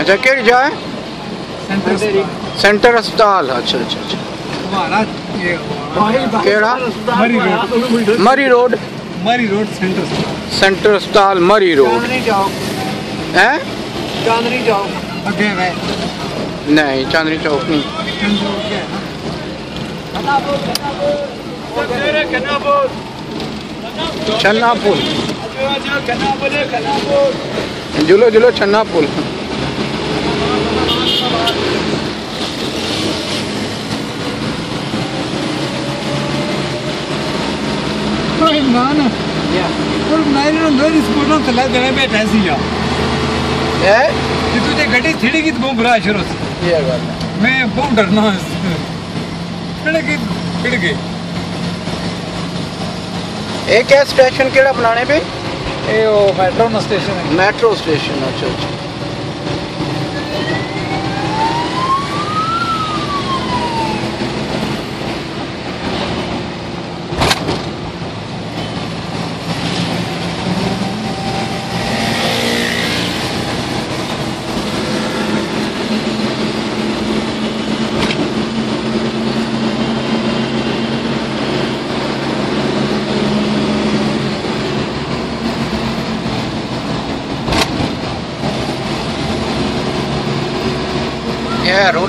اچھا کہڑی جا ہے؟ سینٹر ہسپتال اچھا اچھا اچھا۔ کیڑا؟ Murree road. Murree road? Centre centre Murree road. Chandni Chowk نہیں چاندنی چوک نہیں۔ چھنا پل جلو جلو چھنا پل تو عمران اور میری نو میری سکوٹر تھلے دینے بیٹھا سی یا ہے کہ تجھے گھڑی تھڑی کی تو برا شروع سے یہ گل ہے میں بہت ڈرنا ہوں کھڑ کے کھڑ کے ایک ہے اسٹیشن کیڑا بنانے پہ او میٹرو نا سٹیشن ہے میٹرو اسٹیشن اچھا اچھا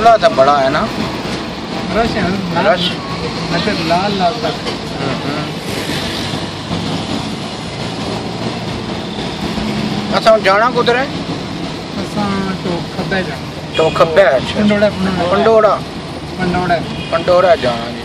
رولا تو بڑا ہے نا رش ہے رش اچھا لال لال تک۔ اچھا جانا کدھر ہے؟ تو کھبے اچھا۔ پنڈوڑا۔ پنڈوڑا۔ پنڈوڑا جانا جی۔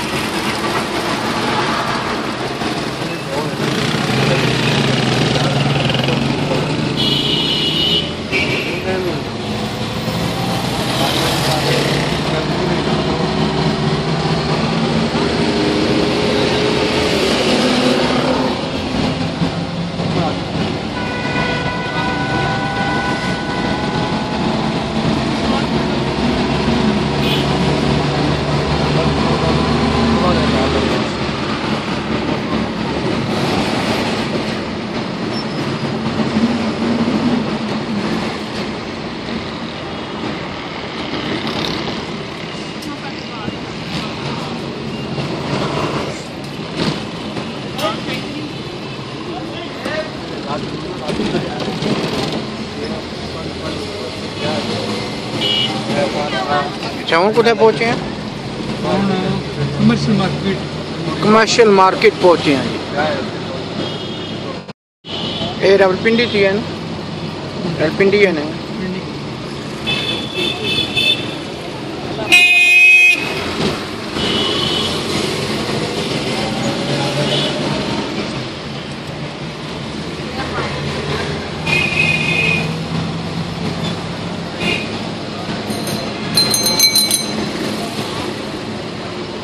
اچھا ہوں کتنے پہنچے ہیں؟ Commercial market. کمرشل مارکیٹ پہنچے ہیں جی۔ یہ ربڑ پنڈی تھی ہے نا؟ ربڑ پنڈی ہے نا؟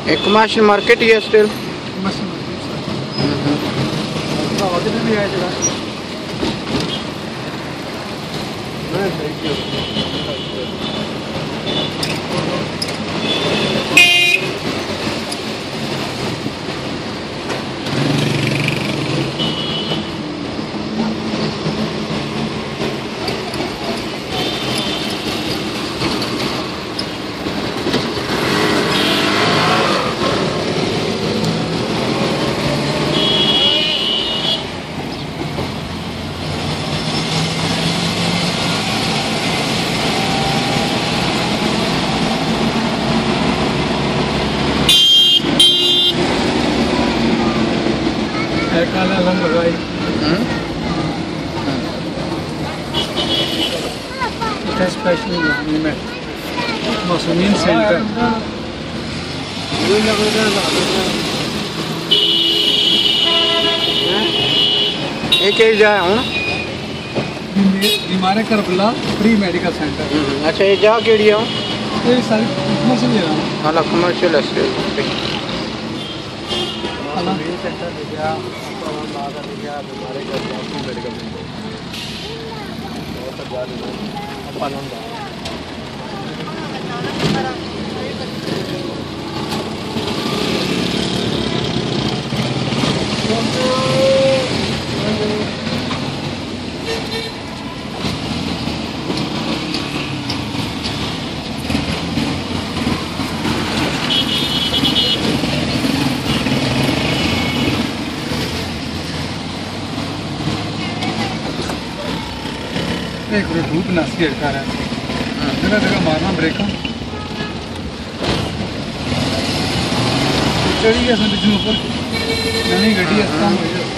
ایک کمرشل مارکیٹ ہی ہے اسٹل کمرشل مارکیٹ بھی آئے جگہ کالا لنگ لگائی ہوں ہے اسپیشلی یعنی میں مسومین سینٹر بیمار کربلا فری میڈیکل سینٹر اچھا یہ جا کیڑی ہوں یہ ساری کمرشل ہے ہاں کمرشل ہے سینٹر لے بیمار Karbala medical centre pa lang ba? Parang چھیڑتا رہا ہے جگہ جگہ مارنا بریکاں چڑھی گیا سب جنوب پر نئی ہے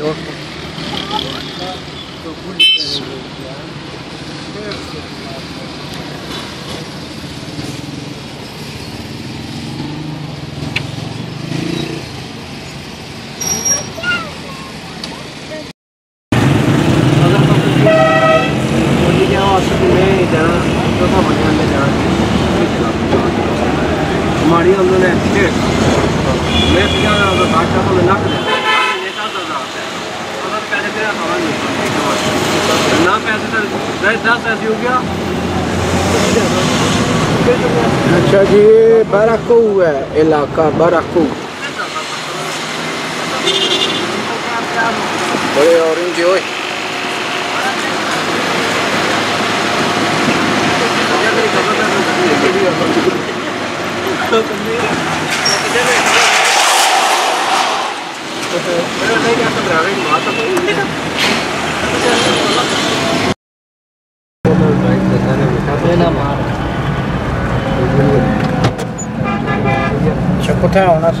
Minhoca. Estou bonito, né? اچھا جی یہ برکو ہے علاقہ برکو بڑے اور Thank you. কোথায় honours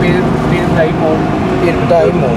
pen pen drive mode pen drive mode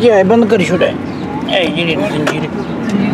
جی آئے بند کر چھوڑا اے جی زنجیریں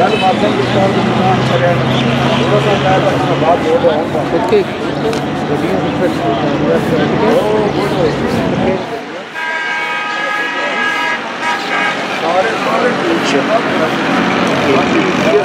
جن ماشم دریا